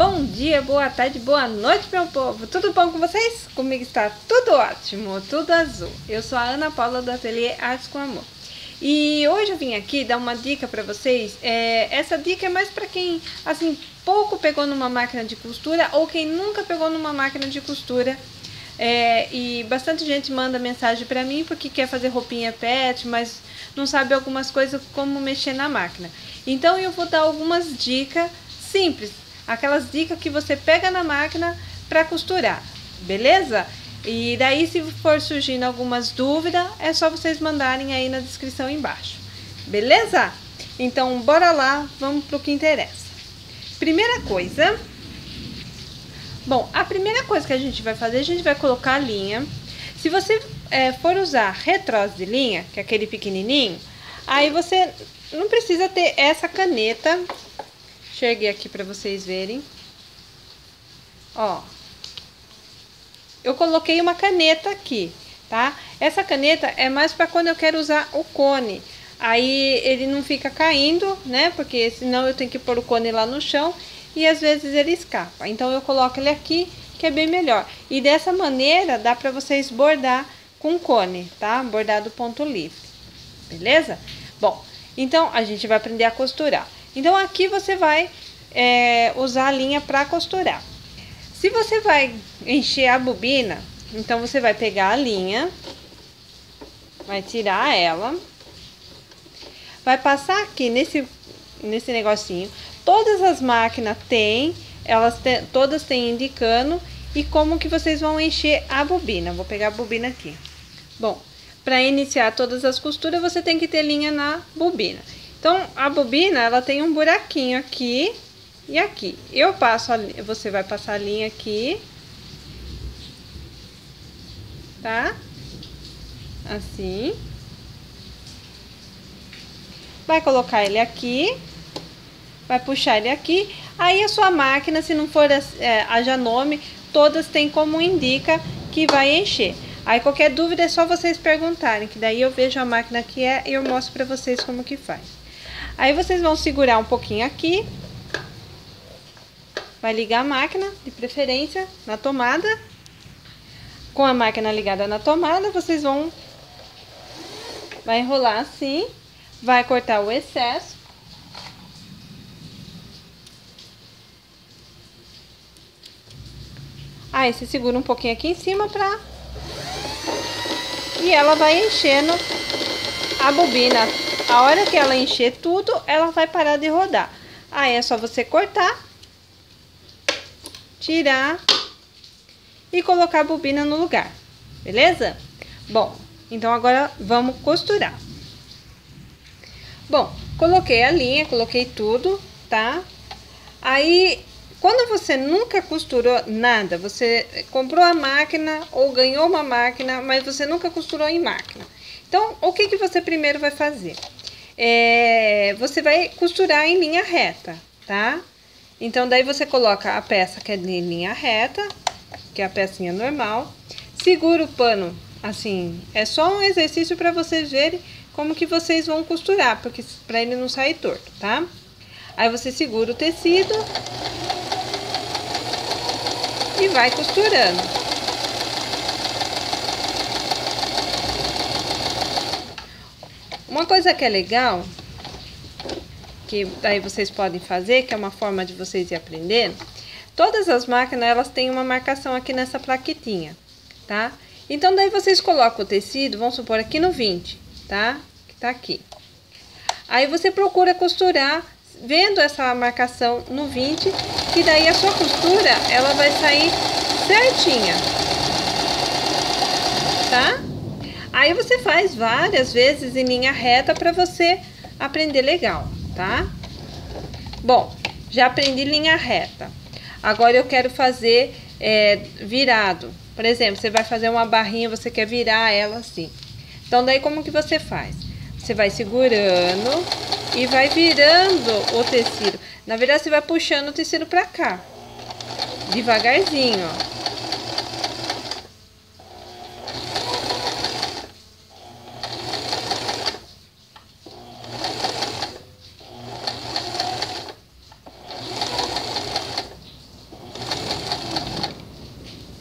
Bom dia, boa tarde, boa noite, meu povo. Tudo bom com vocês? Comigo está tudo ótimo, tudo azul. Eu sou a Ana Paula do Ateliê Artes com Amor. E hoje eu vim aqui dar uma dica para vocês. É, essa dica é mais para quem, assim, pouco pegou numa máquina de costura ou quem nunca pegou numa máquina de costura. É, e bastante gente manda mensagem para mim porque quer fazer roupinha pet, mas não sabe algumas coisas como mexer na máquina. Então eu vou dar algumas dicas simples aquelas dicas que você pega na máquina para costurar, beleza? E daí, se for surgindo algumas dúvidas, é só vocês mandarem aí na descrição embaixo, beleza? Então, bora lá, vamos pro que interessa. Primeira coisa, bom, a primeira coisa que a gente vai fazer, a gente vai colocar a linha. Se você é, for usar retrós de linha, que é aquele pequenininho, aí você não precisa ter essa caneta Cheguei aqui para vocês verem. Ó. Eu coloquei uma caneta aqui, tá? Essa caneta é mais para quando eu quero usar o cone. Aí ele não fica caindo, né? Porque senão eu tenho que pôr o cone lá no chão e às vezes ele escapa. Então eu coloco ele aqui, que é bem melhor. E dessa maneira dá para vocês bordar com cone, tá? Bordado ponto livre. Beleza? Bom, então a gente vai aprender a costurar. Então aqui você vai é, usar a linha para costurar. Se você vai encher a bobina, então você vai pegar a linha, vai tirar ela, vai passar aqui nesse, nesse negocinho. Todas as máquinas têm, elas te, todas têm indicando e como que vocês vão encher a bobina. Vou pegar a bobina aqui. Bom, para iniciar todas as costuras, você tem que ter linha na bobina. Então, a bobina, ela tem um buraquinho aqui e aqui. Eu passo a, você vai passar a linha aqui. Tá? Assim. Vai colocar ele aqui. Vai puxar ele aqui. Aí a sua máquina, se não for é, haja nome, todas tem como indica que vai encher. Aí qualquer dúvida é só vocês perguntarem, que daí eu vejo a máquina que é e eu mostro pra vocês como que faz. Aí vocês vão segurar um pouquinho aqui. Vai ligar a máquina, de preferência, na tomada. Com a máquina ligada na tomada, vocês vão... Vai enrolar assim. Vai cortar o excesso. Aí, você segura um pouquinho aqui em cima pra... E ela vai enchendo a bobina a hora que ela encher tudo, ela vai parar de rodar. Aí é só você cortar, tirar e colocar a bobina no lugar, beleza? Bom, então agora vamos costurar. Bom, coloquei a linha, coloquei tudo, tá? Aí, quando você nunca costurou nada, você comprou a máquina ou ganhou uma máquina, mas você nunca costurou em máquina. Então, o que, que você primeiro vai fazer? É, você vai costurar em linha reta, tá? Então, daí você coloca a peça que é de linha reta, que é a pecinha normal, segura o pano, assim, é só um exercício para vocês verem como que vocês vão costurar, porque para ele não sair torto, tá? Aí você segura o tecido e vai costurando. Coisa que é legal, que aí vocês podem fazer, que é uma forma de vocês ir aprendendo, todas as máquinas, elas têm uma marcação aqui nessa plaquetinha, tá? Então, daí vocês colocam o tecido, vamos supor, aqui no 20, tá? Que tá aqui. Aí você procura costurar, vendo essa marcação no 20, que daí a sua costura, ela vai sair certinha, tá? Aí você faz várias vezes em linha reta para você aprender legal, tá? Bom, já aprendi linha reta. Agora eu quero fazer é, virado. Por exemplo, você vai fazer uma barrinha, você quer virar ela assim. Então, daí como que você faz? Você vai segurando e vai virando o tecido. Na verdade, você vai puxando o tecido para cá. Devagarzinho, ó.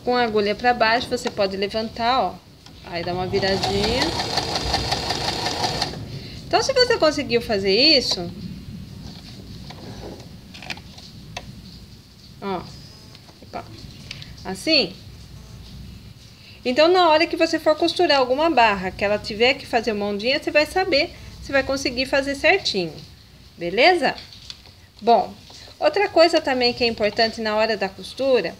Com a agulha para baixo, você pode levantar, ó. Aí dá uma viradinha. Então, se você conseguiu fazer isso, ó, assim, então na hora que você for costurar alguma barra, que ela tiver que fazer uma ondinha, você vai saber se vai conseguir fazer certinho, beleza? Bom, outra coisa também que é importante na hora da costura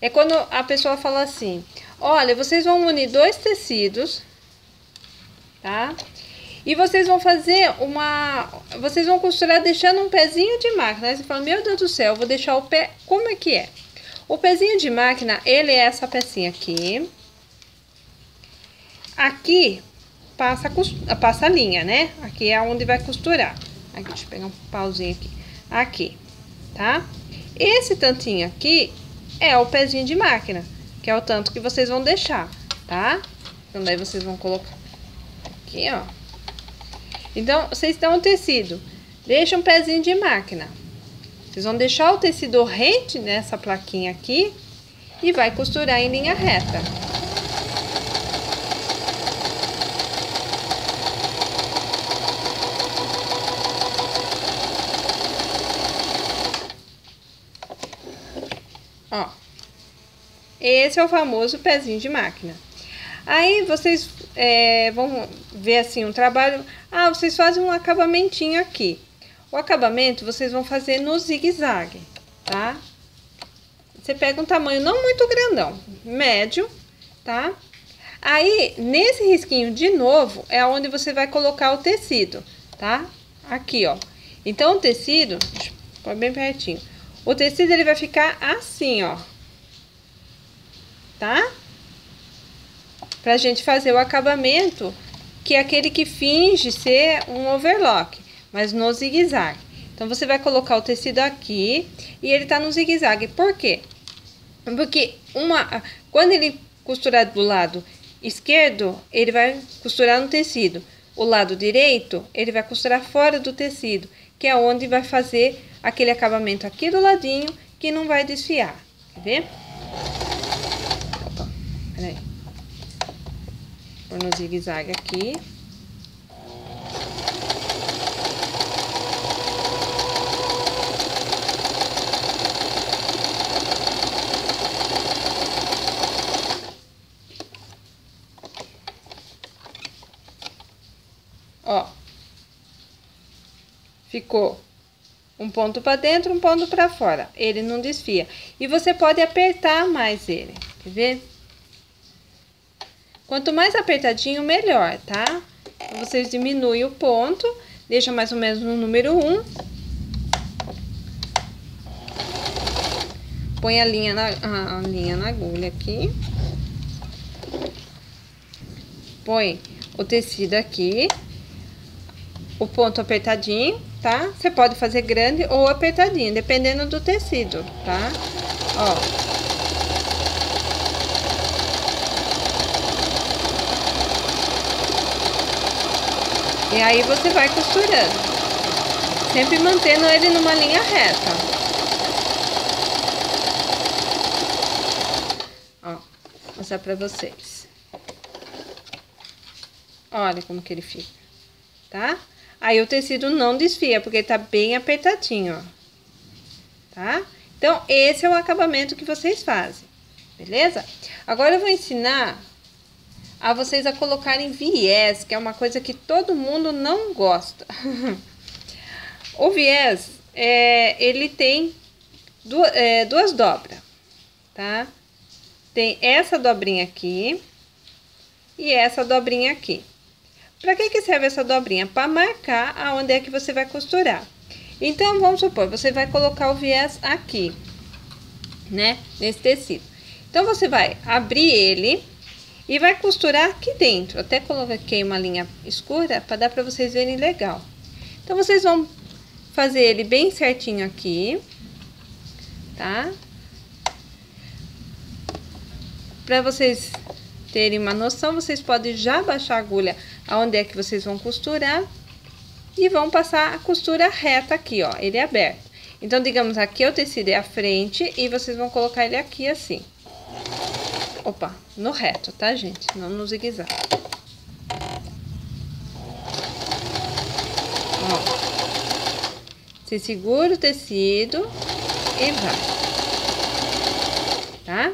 é quando a pessoa fala assim: olha, vocês vão unir dois tecidos, tá? E vocês vão fazer uma. Vocês vão costurar deixando um pezinho de máquina. Aí você fala: meu Deus do céu, vou deixar o pé. Como é que é? O pezinho de máquina, ele é essa pecinha aqui. Aqui passa, passa a linha, né? Aqui é onde vai costurar. Aqui, deixa eu pegar um pauzinho aqui. Aqui, tá? Esse tantinho aqui é o pezinho de máquina, que é o tanto que vocês vão deixar, tá? Então, daí vocês vão colocar aqui, ó. Então, vocês dão o tecido, deixa um pezinho de máquina. Vocês vão deixar o tecido rente nessa plaquinha aqui e vai costurar em linha reta. Esse é o famoso pezinho de máquina. Aí vocês é, vão ver assim um trabalho. Ah, vocês fazem um acabamentinho aqui. O acabamento vocês vão fazer no zigue-zague, tá? Você pega um tamanho não muito grandão, médio, tá? Aí, nesse risquinho de novo, é onde você vai colocar o tecido, tá? Aqui, ó. Então, o tecido, pôr bem pertinho. O tecido ele vai ficar assim, ó. Tá? Pra gente fazer o acabamento, que é aquele que finge ser um overlock, mas no zigue-zague. Então, você vai colocar o tecido aqui e ele tá no zigue-zague. Por quê? Porque uma, quando ele costurar do lado esquerdo, ele vai costurar no tecido. O lado direito, ele vai costurar fora do tecido, que é onde vai fazer aquele acabamento aqui do ladinho que não vai desfiar. Quer ver? Peraí. Pôr no zigue-zague aqui. Ó. Ficou um ponto para dentro, um ponto para fora. Ele não desfia. E você pode apertar mais ele. Quer ver? Quanto mais apertadinho, melhor, tá? Vocês diminuem o ponto, deixa mais ou menos no número 1. Um. Põe a linha na, a linha na agulha aqui. Põe o tecido aqui. O ponto apertadinho tá? Você pode fazer grande ou apertadinho, dependendo do tecido, tá? Ó. E aí você vai costurando. Sempre mantendo ele numa linha reta. Ó, vou mostrar pra vocês. Olha como que ele fica, tá? Aí o tecido não desfia, porque tá bem apertadinho, ó. Tá? Então, esse é o acabamento que vocês fazem, beleza? Agora eu vou ensinar a vocês a colocarem viés, que é uma coisa que todo mundo não gosta. o viés, é, ele tem duas, é, duas dobras, tá? Tem essa dobrinha aqui e essa dobrinha aqui. Para que, que serve essa dobrinha? Para marcar aonde é que você vai costurar. Então, vamos supor, você vai colocar o viés aqui, né? Nesse tecido. Então, você vai abrir ele e vai costurar aqui dentro. Até coloquei uma linha escura para dar para vocês verem legal. Então, vocês vão fazer ele bem certinho aqui, tá? Para vocês terem uma noção, vocês podem já baixar a agulha aonde é que vocês vão costurar e vão passar a costura reta aqui, ó, ele é aberto. Então, digamos, aqui o tecido é a frente e vocês vão colocar ele aqui assim. Opa, no reto, tá, gente? Não no zigue-zague. Ó. Você segura o tecido e vai. Tá?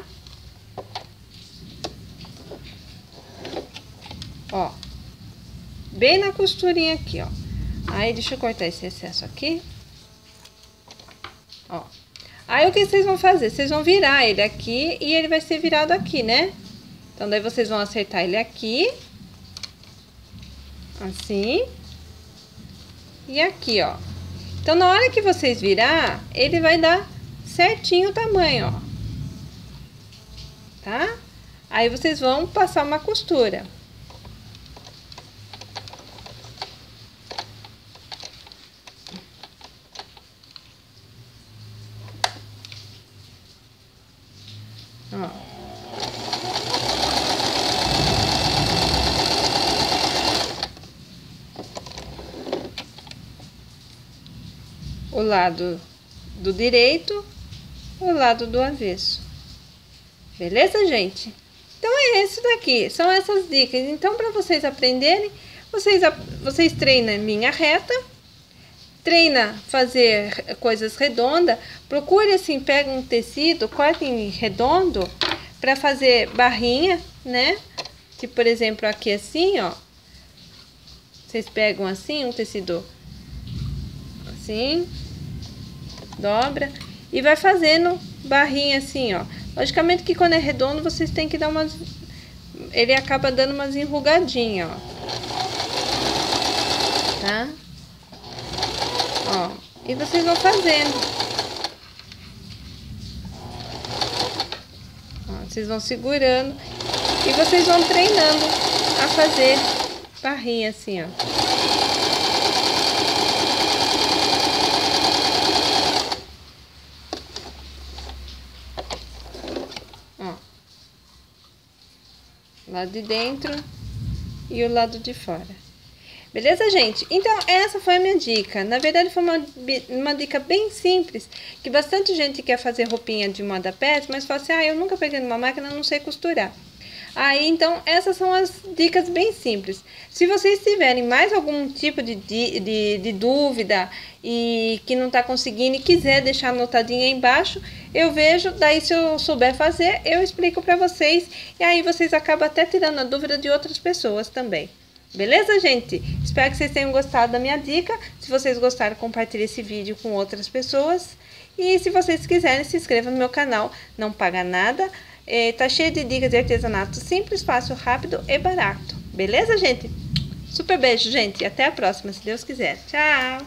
Ó. Bem na costurinha aqui, ó. Aí, deixa eu cortar esse excesso aqui. Aí, o que vocês vão fazer? Vocês vão virar ele aqui e ele vai ser virado aqui, né? Então, daí vocês vão acertar ele aqui. Assim. E aqui, ó. Então, na hora que vocês virar, ele vai dar certinho o tamanho, ó. Tá? Aí, vocês vão passar uma costura. Ó. O lado do direito, o lado do avesso. Beleza, gente? Então é esse daqui, são essas dicas. Então, para vocês aprenderem, vocês, vocês treinam linha reta, treina fazer coisas redondas, procure assim, pega um tecido, corte em redondo para fazer barrinha, né? Tipo, por exemplo, aqui assim, ó. Vocês pegam assim, um tecido assim, dobra e vai fazendo barrinha assim, ó. Logicamente que quando é redondo, vocês têm que dar umas... Ele acaba dando umas enrugadinhas, ó. Tá? Ó, e vocês vão fazendo. Ó, vocês vão segurando e vocês vão treinando a fazer barrinha assim, ó. Lado de dentro e o lado de fora. Beleza, gente? Então, essa foi a minha dica. Na verdade, foi uma, uma dica bem simples, que bastante gente quer fazer roupinha de moda pet, mas fala assim, ah, eu nunca peguei numa máquina, não sei costurar. Aí, então, essas são as dicas bem simples. Se vocês tiverem mais algum tipo de, de, de dúvida e que não está conseguindo e quiser deixar anotadinha aí embaixo, eu vejo, daí se eu souber fazer, eu explico para vocês e aí vocês acabam até tirando a dúvida de outras pessoas também. Beleza, gente? Espero que vocês tenham gostado da minha dica. Se vocês gostaram, compartilhe esse vídeo com outras pessoas. E se vocês quiserem, se inscreva no meu canal. Não paga nada. É, tá cheio de dicas de artesanato simples, fácil, rápido e barato. Beleza, gente? Super beijo, gente. E até a próxima, se Deus quiser. Tchau!